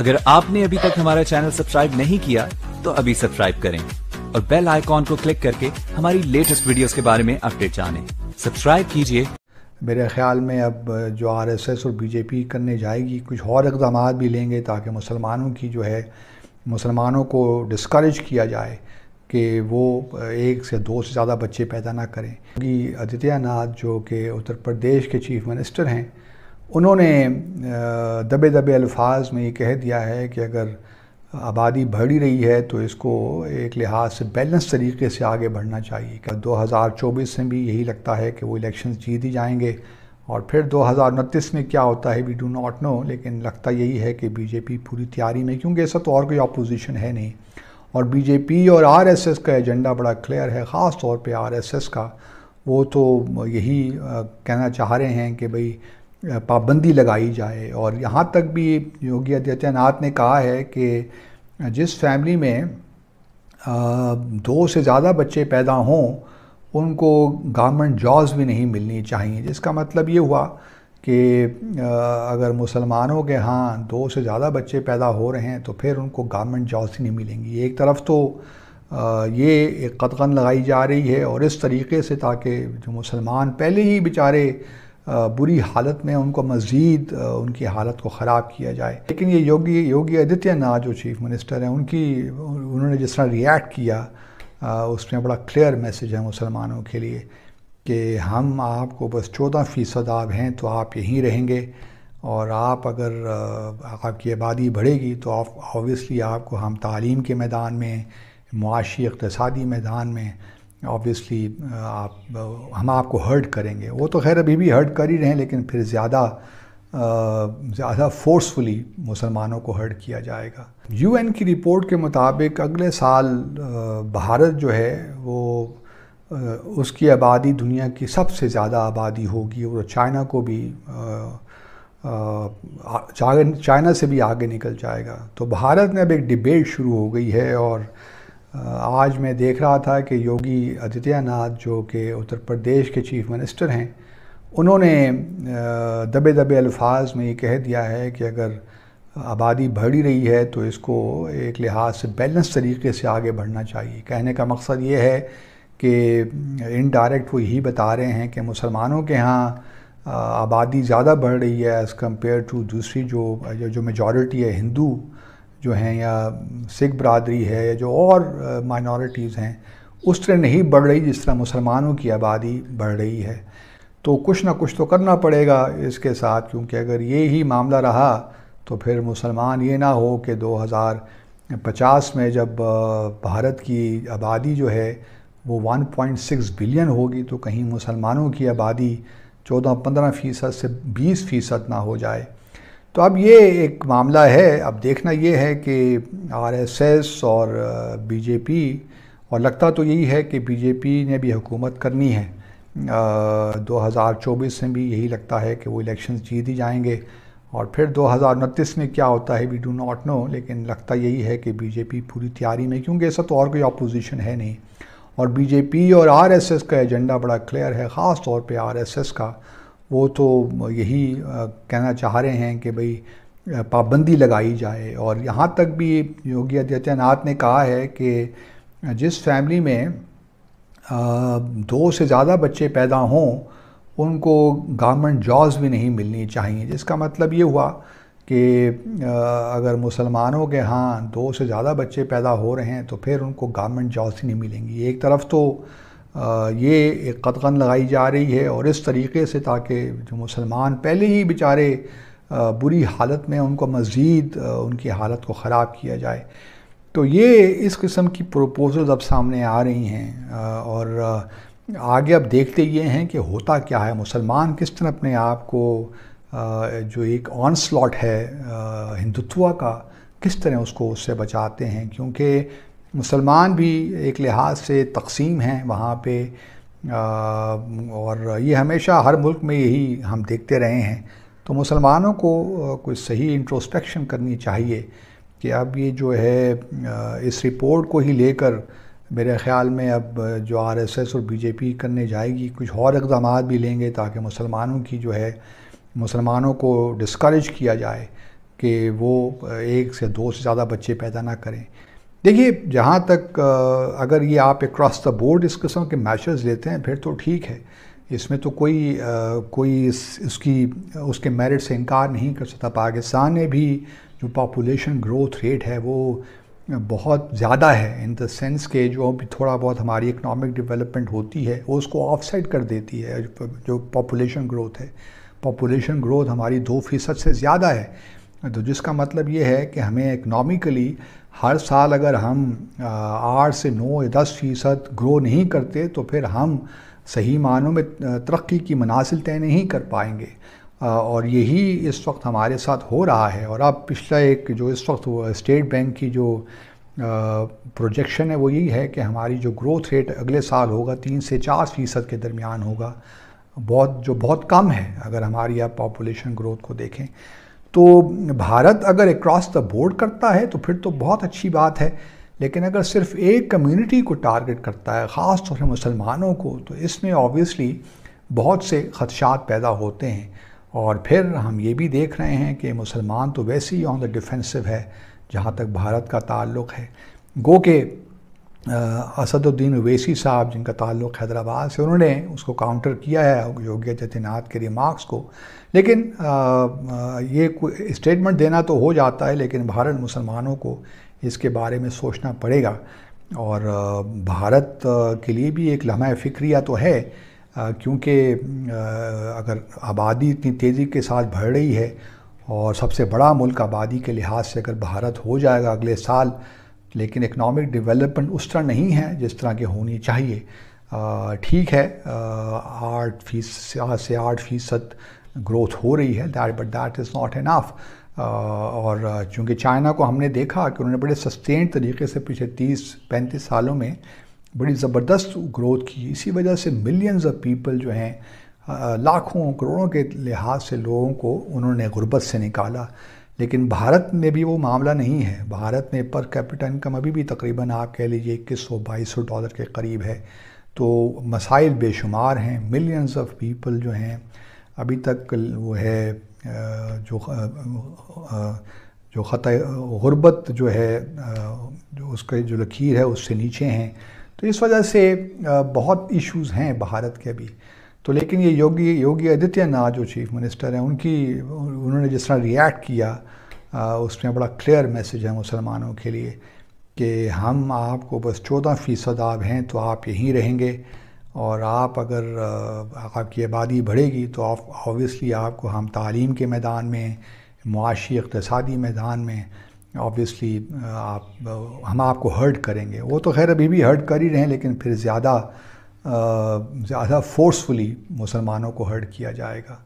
अगर आपने अभी तक हमारा चैनल सब्सक्राइब नहीं किया तो अभी सब्सक्राइब करें और बेल आइकॉन को क्लिक करके हमारी लेटेस्ट वीडियोस के बारे में अपडेट जानें। सब्सक्राइब कीजिए। मेरे ख्याल में अब जो आरएसएस और बीजेपी करने जाएगी, कुछ और इकदाम भी लेंगे ताकि मुसलमानों की जो है, मुसलमानों को डिस्करेज किया जाए कि वो एक से दो से ज़्यादा बच्चे पैदा ना करें। क्योंकि आदित्यनाथ जो कि उत्तर प्रदेश के चीफ मिनिस्टर हैं उन्होंने दबे दबे अल्फाज में ये कह दिया है कि अगर आबादी बढ़ ही रही है तो इसको एक लिहाज से बैलेंस तरीके से आगे बढ़ना चाहिए। क्या 2024 में भी यही लगता है कि वो इलेक्शन जीत ही जाएँगे? और फिर दो हज़ार उनतीस में क्या होता है वी डू नॉट नो लेकिन लगता यही है कि बीजेपी पूरी तैयारी में, क्योंकि ऐसा तो और कोई अपोजिशन है नहीं। और बीजेपी और आरएसएस का एजेंडा बड़ा क्लियर है, ख़ास तौर पे आरएसएस का। वो तो यही कहना चाह रहे हैं कि भाई पाबंदी लगाई जाए। और यहाँ तक भी योगी आदित्यनाथ ने कहा है कि जिस फैमिली में दो से ज़्यादा बच्चे पैदा हों, उनको गवर्नमेंट जॉब्स भी नहीं मिलनी चाहिए। जिसका मतलब ये हुआ कि अगर मुसलमानों के यहाँ दो से ज़्यादा बच्चे पैदा हो रहे हैं तो फिर उनको गवर्नमेंट जॉब्स ही नहीं मिलेंगी। एक तरफ़ तो ये एक कदगन लगाई जा रही है और इस तरीके से ताकि जो मुसलमान पहले ही बेचारे बुरी हालत में उनको मज़ीद उनकी हालत को ख़राब किया जाए। लेकिन ये योगी योगी आदित्यनाथ जो चीफ़ मिनिस्टर हैं, उनकी, उन्होंने जिस तरह रिएक्ट किया उसमें बड़ा क्लियर मैसेज है मुसलमानों के लिए कि हम आपको बस चौदह फ़ीसद आप हैं तो आप यहीं रहेंगे और आप अगर आपकी आबादी बढ़ेगी तो आप ऑब्वियसली आपको हम तालीम के मैदान में, मुआशी इकतसादी मैदान में ऑब्वियसली आप हम आपको हर्ट करेंगे। वो तो खैर अभी भी हर्ट कर ही रहे हैं, लेकिन फिर ज़्यादा ज़्यादा फोर्सफुली मुसलमानों को हर्ट किया जाएगा। यूएन की रिपोर्ट के मुताबिक अगले साल भारत जो है, वो उसकी आबादी दुनिया की सबसे ज़्यादा आबादी होगी और चाइना को भी चाइना से भी आगे निकल जाएगा। तो भारत में अब एक डिबेट शुरू हो गई है और आज मैं देख रहा था कि योगी आदित्यनाथ, जो कि उत्तर प्रदेश के चीफ मिनिस्टर हैं, उन्होंने दबे दबे अल्फाज में ये कह दिया है कि अगर आबादी बढ़ रही है तो इसको एक लिहाज से बैलेंस तरीके से आगे बढ़ना चाहिए। कहने का मकसद ये है कि इनडायरेक्ट वो यही बता रहे हैं कि मुसलमानों के यहाँ आबादी ज़्यादा बढ़ रही है एज़ कंपेयर टू दूसरी जो जो मेजॉरिटी है, हिंदू जो हैं या सिख बरदरी है या जो और माइनॉरिटीज़ हैं, उस तरह नहीं बढ़ रही जिस तरह मुसलमानों की आबादी बढ़ रही है। तो कुछ ना कुछ तो करना पड़ेगा इसके साथ, क्योंकि अगर ये ही मामला रहा तो फिर मुसलमान ये ना हो कि 2050 में जब भारत की आबादी जो है वो 1.6 बिलियन होगी तो कहीं मुसलमानों की आबादी 14-15 फ़ीसद से 20 फ़ीसद ना हो जाए। तो अब ये एक मामला है। अब देखना ये है कि आरएसएस और बीजेपी, और लगता तो यही है कि बीजेपी ने भी हुकूमत करनी है। दो हज़ार चौबीस में भी यही लगता है कि वो इलेक्शन जीत ही जाएँगे। और फिर दो हज़ार उनतीस में क्या होता है वी डू नॉट नो लेकिन लगता यही है कि बीजेपी पूरी तैयारी में क्योंकि ऐसा तो और कोई अपोजिशन है नहीं। और बीजेपी और आरएसएस का एजेंडा बड़ा क्लियर है, ख़ास तौर पे आरएसएस का। वो तो यही कहना चाह रहे हैं कि भाई पाबंदी लगाई जाए। और यहाँ तक भी योगी आदित्यनाथ ने कहा है कि जिस फैमिली में दो से ज़्यादा बच्चे पैदा हों, उनको गवर्नमेंट जॉब्स भी नहीं मिलनी चाहिए। जिसका मतलब ये हुआ कि अगर मुसलमानों के यहाँ दो से ज़्यादा बच्चे पैदा हो रहे हैं तो फिर उनको गवर्नमेंट जॉब्स ही नहीं मिलेंगी। एक तरफ़ तो ये एक कदगन लगाई जा रही है और इस तरीके से ताकि जो मुसलमान पहले ही बेचारे बुरी हालत में उनको मज़ीद उनकी हालत को ख़राब किया जाए। तो ये इस किस्म की प्रपोजल्स अब सामने आ रही हैं और आगे अब देखते ये हैं कि होता क्या है। मुसलमान किस तरह अपने आप को जो एक ऑन स्लॉट है हिंदुत्व का, किस तरह उसको उससे बचाते हैं? क्योंकि मुसलमान भी एक लिहाज से तकसीम हैं वहाँ पे और ये हमेशा हर मुल्क में यही हम देखते रहे हैं। तो मुसलमानों को कुछ सही इंट्रोस्पेक्शन करनी चाहिए कि अब ये जो है इस रिपोर्ट को ही लेकर मेरे ख़्याल में अब जो आरएसएस और बीजेपी करने जाएगी, कुछ और इकदाम भी लेंगे ताकि मुसलमानों की जो है, मुसलमानों को डिस्करेज किया जाए कि वो एक से दो से ज़्यादा बच्चे पैदा ना करें। देखिए, जहाँ तक अगर ये आप अक्रॉस द बोर्ड इस किस्म के मैशर्स लेते हैं, फिर तो ठीक है। इसमें तो कोई कोई इस, इसकी, उसके मेरिट से इनकार नहीं कर सकता। पाकिस्तान ने भी जो पॉपुलेशन ग्रोथ रेट है, वो बहुत ज़्यादा है। इन द सेंस के जो भी थोड़ा बहुत हमारी इकोनॉमिक डेवलपमेंट होती है, वो उसको ऑफसाइड कर देती है, जो पॉपुलेशन ग्रोथ है। पॉपुलेशन ग्रोथ हमारी दो फ़ीसद से ज़्यादा है। तो जिसका मतलब ये है कि हमें इकनॉमिकली हर साल अगर हम आठ से नौ या दस फ़ीसद ग्रो नहीं करते तो फिर हम सही मानों में तरक्की की मनासिल तय नहीं कर पाएँगे। और यही इस वक्त हमारे साथ हो रहा है। और अब पिछला एक जो इस वक्त स्टेट बैंक की जो प्रोजेक्शन है, वो यही है कि हमारी जो ग्रोथ रेट अगले साल होगा, तीन से चार फ़ीसद के दरमियान होगा। बहुत, जो बहुत कम है, अगर हमारी आप पॉपुलेशन ग्रोथ को देखें। तो भारत अगर अक्रॉस द बोर्ड करता है तो फिर तो बहुत अच्छी बात है। लेकिन अगर सिर्फ़ एक कम्युनिटी को टारगेट करता है, ख़ास तौर से मुसलमानों को तो इसमें ऑब्वियसली बहुत से खदशात पैदा होते हैं। और फिर हम ये भी देख रहे हैं कि मुसलमान तो वैसे ही ऑन द डिफेंसिव है, जहाँ तक भारत का ताल्लुक़ है। गो के असदुद्दीन अवैसी साहब, जिनका ताल्लुक़ हैदराबाद से उन्होंने उसको काउंटर किया है योगी आदित्यनाथ के रिमार्क्स को। लेकिन ये स्टेटमेंट देना तो हो जाता है, लेकिन भारत मुसलमानों को इसके बारे में सोचना पड़ेगा। और भारत के लिए भी एक लम्हा फ़िक्रिया तो है क्योंकि अगर आबादी इतनी तेज़ी के साथ बढ़ रही है, और सबसे बड़ा मुल्क आबादी के लिहाज से अगर भारत हो जाएगा अगले साल लेकिन इकनॉमिक डेवलपमेंट उस तरह नहीं है जिस तरह की होनी चाहिए। ठीक है आठ फ़ीस से आठ फ़ीसद ग्रोथ हो रही है that but that is not enough और चूँकि चाइना को हमने देखा कि उन्होंने बड़े सस्टेन तरीके से पिछले तीस, पैंतीस सालों में बड़ी ज़बरदस्त ग्रोथ की। इसी वजह से मिलियंस ऑफ़ पीपल जो हैं लाखों, करोड़ों के लिहाज से लोगों को उन्होंने गुर्बत से निकाला। लेकिन भारत में भी वो मामला नहीं है। भारत में पर कैपिटल इनकम अभी भी तकरीबन आप कह लीजिए इक्कीस सौ बाईस सौ डॉलर के करीब है। तो मसाइल बेशुमार हैं। मिलियंस ऑफ़ पीपल जो हैं, अभी तक वो है जो जो ख़त, गुरबत जो है जो उसके, जो लकीर है, उससे नीचे हैं। तो इस वजह से बहुत इश्यूज़ हैं भारत के अभी तो लेकिन ये योगी योगी आदित्यनाथ जो चीफ़ मिनिस्टर हैं, उनकी, उन्होंने जिस तरह रिएक्ट किया उसमें बड़ा क्लियर मैसेज है मुसलमानों के लिए कि हम आपको बस चौदह फ़ीसद आप हैं तो आप यहीं रहेंगे और आप अगर आपकी आबादी बढ़ेगी तो आप ऑब्वियसली आपको हम तालीम के मैदान में, मुआशी इकतसादी मैदान में ऑब्वियसली आप, हम आपको हर्ट करेंगे। वो तो खैर अभी भी हर्ट कर ही रहे हैं, लेकिन फिर ज़्यादा ज़्यादा फोर्सफुली मुसलमानों को हर्ट किया जाएगा।